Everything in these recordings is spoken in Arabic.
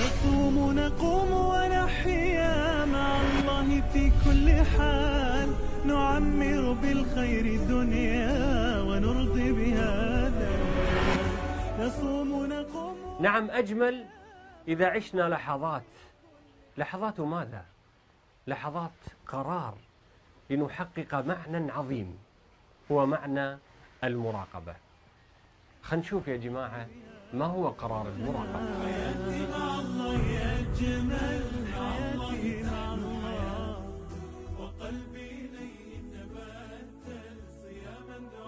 نصوم نقوم ونحيا مع الله في كل حال. نعمر بالخير الدنيا ونرضي بهذا نصوم نقوم نعم أجمل إذا عشنا لحظات. لحظات ماذا؟ لحظات قرار لنحقق معنى عظيم هو معنى المراقبة. خلينا نشوف يا جماعة ما هو قرار المراقبة.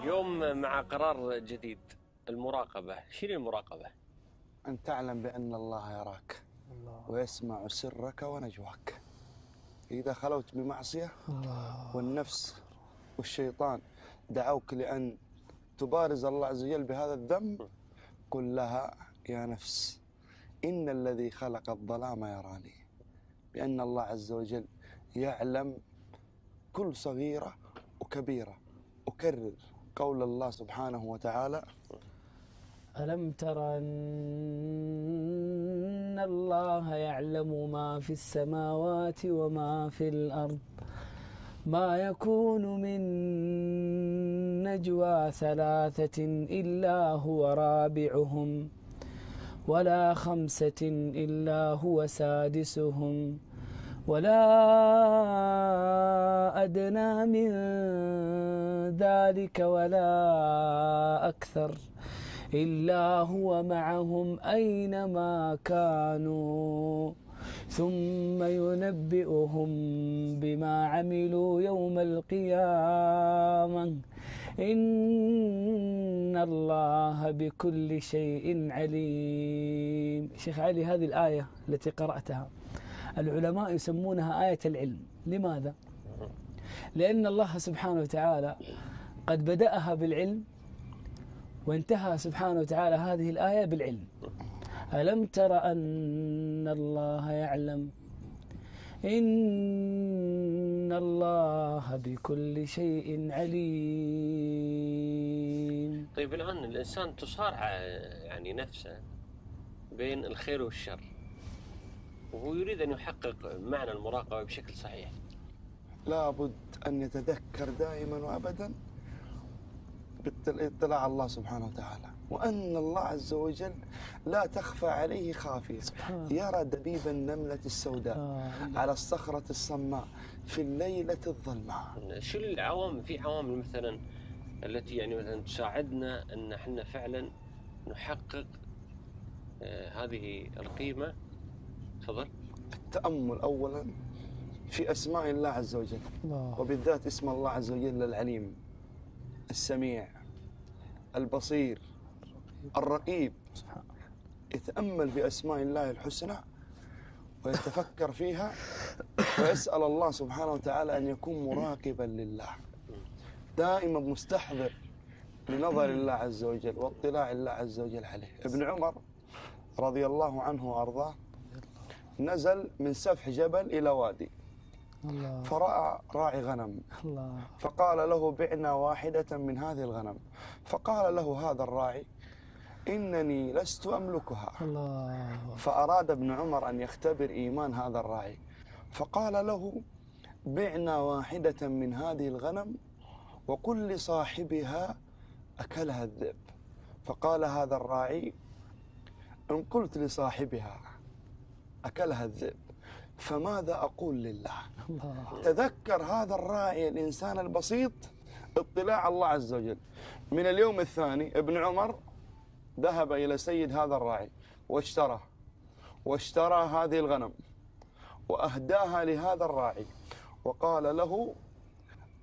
اليوم مع قرار جديد المراقبة شنو المراقبة؟ أن تعلم بأن الله يراك ويسمع سرك ونجواك. إذا خلوت بمعصية والنفس والشيطان دعوك لأن تبارز الله عز وجل بهذا الذنب قل لها يا نفس. إن الذي خلق الظلام يراني. بأن الله عز وجل يعلم كل صغيرة وكبيرة. أكرر قول الله سبحانه وتعالى. ألم تر أن الله يعلم ما في السماوات وما في الأرض؟ ما يكون من نجوى ثلاثة إلا هو رابعهم. ولا خمسة إلا هو سادسهم ولا أدنى من ذلك ولا أكثر إلا هو معهم أينما كانوا. ثم ينبئهم بما عملوا يوم القيامة. إن الله بكل شيء عليم. شيخ علي هذه الآية التي قرأتها العلماء يسمونها آية العلم. لماذا؟ لأن الله سبحانه وتعالى قد بدأها بالعلم وانتهى سبحانه وتعالى هذه الآية بالعلم. ألم تر أن الله يعلم؟ إن الله بكل شيء عليم. طيب الآن الإنسان تصارع يعني نفسه بين الخير والشر وهو يريد أن يحقق معنى المراقبة بشكل صحيح. لابد أن يتذكر دائما وأبدا باطلاع على الله سبحانه وتعالى. وأن الله عز وجل لا تخفى عليه خافية. سبحان يرى دبيب النملة السوداء آه. على الصخرة الصماء في الليلة الظلماء شو العوامل في عوامل مثلا التي يعني مثلا تساعدنا أن إحنا فعلا نحقق آه، هذه القيمة؟ تفضل. التأمل أولا في أسماء الله عز وجل الله. وبالذات اسم الله عز وجل العليم السميع البصير الرقيب يتأمل في أسماء الله الحسنى ويتفكر فيها ويسأل الله سبحانه وتعالى أن يكون مراقبا لله. دائما مستحضر لنظر الله عز وجل واطلاع الله عز وجل عليه. ابن عمر رضي الله عنه وأرضاه نزل من سفح جبل إلى وادي. الله. فرأى راعي غنم. الله. فقال له بعنا واحدة من هذه الغنم. فقال له هذا الراعي إنني لست أملكها. الله. فأراد ابن عمر أن يختبر إيمان هذا الراعي فقال له بعنا واحدة من هذه الغنم وقل لصاحبها أكلها الذئب. فقال هذا الراعي إن قلت لصاحبها أكلها الذئب فماذا أقول لله؟ الله. تذكر هذا الراعي الإنسان البسيط؟ اطلاع الله عز وجل. من اليوم الثاني ابن عمر ذهب إلى سيد هذا الراعي واشترى واشترى هذه الغنم وأهداها لهذا الراعي وقال له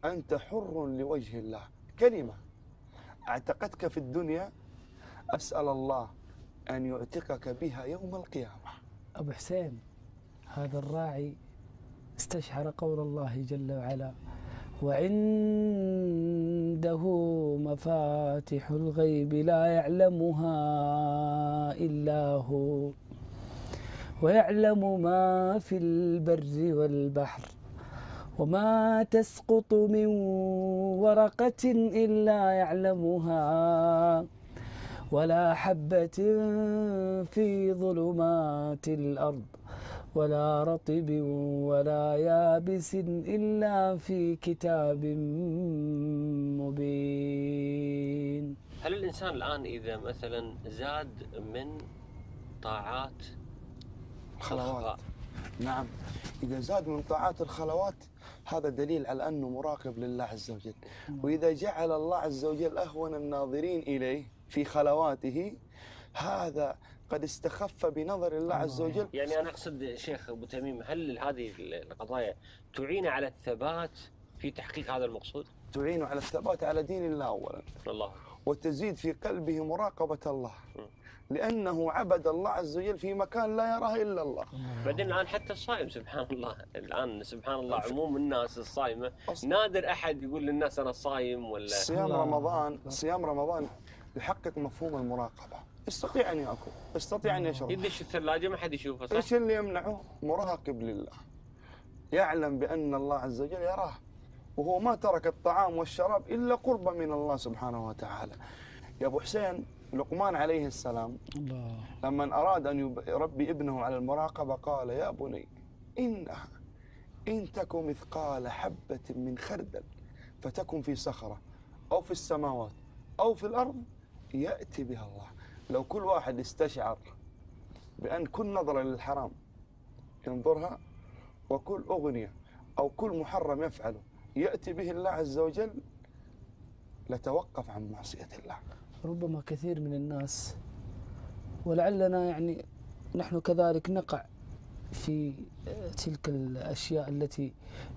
أنت حر لوجه الله. كلمة. أعتقدك في الدنيا؟ أسأل الله أن يعتقك بها يوم القيامة. أبو حسين هذا الراعي استشعر قول الله جل وعلا وعنده مفاتح الغيب لا يعلمها إلا هو ويعلم ما في البر والبحر وما تسقط من ورقة إلا يعلمها ولا حبة في ظلمات الأرض ولا رطب ولا يابس إلا في كتاب الإنسان الآن إذا مثلا زاد من طاعات الخلوات. نعم. إذا زاد من طاعات الخلوات هذا دليل على أنه مراقب لله عز وجل. وإذا جعل الله عز وجل أهون الناظرين إليه في خلواته هذا قد استخف بنظر الله عز وجل. يعني أنا أقصد شيخ أبو تميم هل هذه القضايا تعين على الثبات في تحقيق هذا المقصود؟ تعين على الثبات على دين الله أولا. الله. وتزيد في قلبه مراقبة الله. لأنه عبد الله عز وجل في مكان لا يراه إلا الله. بعدين الآن حتى الصائم سبحان الله. الآن سبحان الله عموم الناس الصائمة أصلاً. نادر أحد يقول للناس أنا صايم ولا؟ صيام. رمضان صيام رمضان يحقق مفهوم المراقبة. يستطيع أن يأكل يستطيع أن يشرب يدش الثلاجة ما حد يشوفه صح؟ إيش اللي يمنعه؟ مراقب لله. يعلم بأن الله عز وجل يراه. وهو ما ترك الطعام والشراب إلا قربا من الله سبحانه وتعالى. يا أبو حسين لقمان عليه السلام الله لما أراد أن يربي ابنه على المراقبة قال يا بني إنها إن تك مثقال حبة من خردل فتكن في صخرة أو في السماوات أو في الأرض يأتي بها الله. لو كل واحد استشعر بأن كل نظرة للحرام ينظرها وكل أغنية أو كل محرم يفعله يأتي به الله عز وجل لتوقف عن معصية الله. ربما كثير من الناس ولعلنا يعني نحن كذلك نقع في تلك الأشياء التي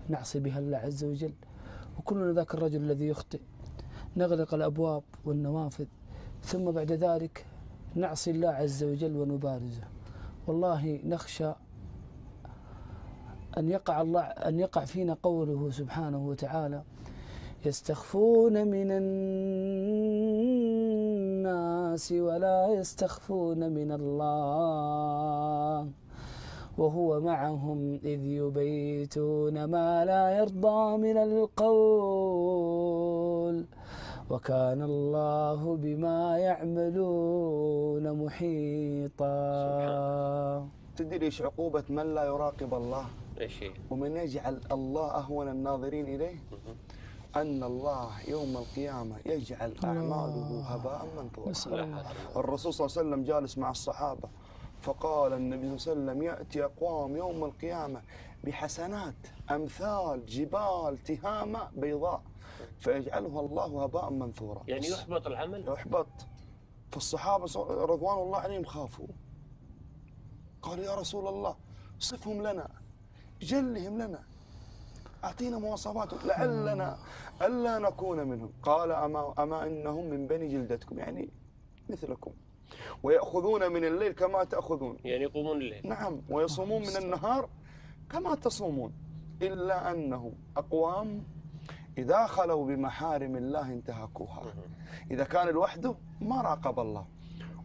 نعصي بها الله عز وجل. وكلنا ذاك الرجل الذي يخطئ نغلق الأبواب والنوافذ ثم بعد ذلك نعصي الله عز وجل ونبارزه. والله نخشى أن يقع الله أن يقع فينا قوله سبحانه وتعالى يستخفون من الناس ولا يستخفون من الله وهو معهم إذ يبيتون ما لا يرضى من القول. وكان الله بما يعملون محيطا. تدري إيش عقوبة من لا يراقب الله؟ إيش هي؟ ومن يجعل الله أهون الناظرين إليه؟ أن الله يوم القيامة يجعل أعماله هباء منثورا. الرسول صلى الله عليه وسلم جالس مع الصحابة فقال النبي صلى الله عليه وسلم يأتي أقوام يوم القيامة بحسنات أمثال جبال تهامة بيضاء. فيجعلها الله هباء منثورا. يعني يحبط العمل؟ يحبط. فالصحابة رضوان الله عليهم خافوا. قالوا يا رسول الله صفهم لنا جلهم لنا أعطينا مواصفاتهم لعلنا ألا نكون منهم. قال أما, أما إنهم من بني جلدتكم يعني مثلكم. ويأخذون من الليل كما تأخذون. يعني يقومون الليل. نعم ويصومون من النهار كما تصومون. إلا أنهم أقوام إذا خلوا بمحارم الله انتهكوها. إذا كان لوحده ما راقب الله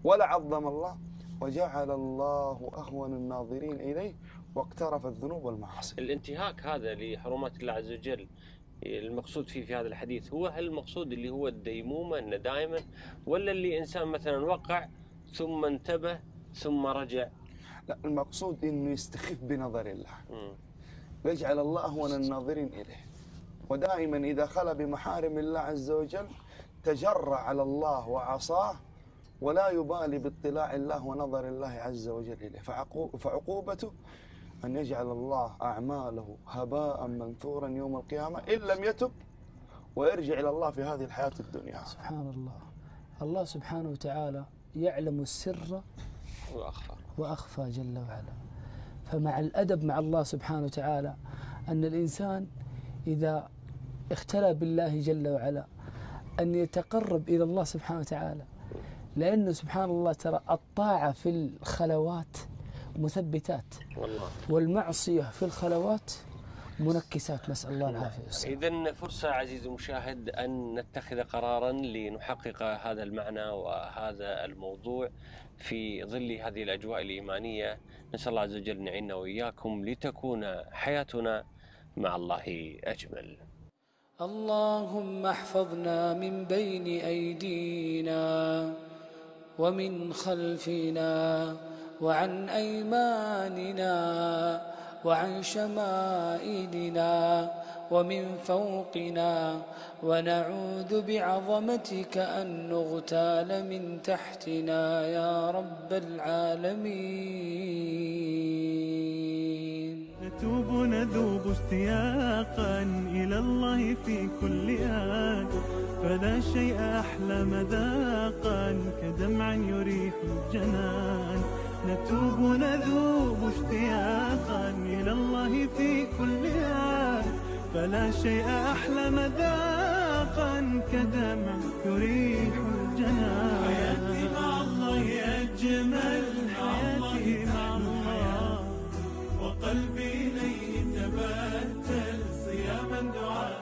ولا عظم الله وجعل الله أهون الناظرين إليه واقترف الذنوب والمعاصي. الانتهاك هذا لحرمات الله عز وجل المقصود فيه في هذا الحديث هو هل المقصود اللي هو الديمومة إنه دائما ولا اللي إنسان مثلا وقع ثم انتبه ثم رجع؟ لا المقصود أنه يستخف بنظر الله. ويجعل الله أهون الناظرين إليه. ودائما إذا خلى بمحارم الله عز وجل تجرع على الله وعصاه ولا يبالي باطلاع الله ونظر الله عز وجل إليه. فعقو- فعقوبته أن يجعل الله أعماله هباء منثورا يوم القيامة إن لم يتب ويرجع إلى الله في هذه الحياة الدنيا. سبحان الله الله سبحانه وتعالى يعلم السر وأخفى. وأخفى جل وعلا. فمع الأدب مع الله سبحانه وتعالى أن الإنسان إذا اختلى بالله جل وعلا أن يتقرب إلى الله سبحانه وتعالى. لأنه سبحان الله ترى الطاعة في الخلوات مثبتات والله. والمعصية في الخلوات منكسات. نسأل الله العافية. والسلامة إذا فرصة عزيزي المشاهد أن نتخذ قرارا لنحقق هذا المعنى وهذا الموضوع في ظل هذه الأجواء الإيمانية. نسأل الله عز وجل أن يعيننا وإياكم لتكون حياتنا مع الله أجمل. اللهم احفظنا من بين أيدينا ومن خلفنا وعن أيماننا وعن شمائلنا ومن فوقنا ونعوذ بعظمتك أن نغتال من تحتنا يا رب العالمين. نتوب نذوب اشتياقا إلى الله في كل آن. فلا شيء أحلى مذاقا كدمع يريح الجنان. نتوب نذوب اشتياقا إلى الله في كل آن. فلا شيء أحلى مذاقا كدمع يريح الجنان. حياتي مع الله أجمل قلبي إليه تبتل صياما دعاء.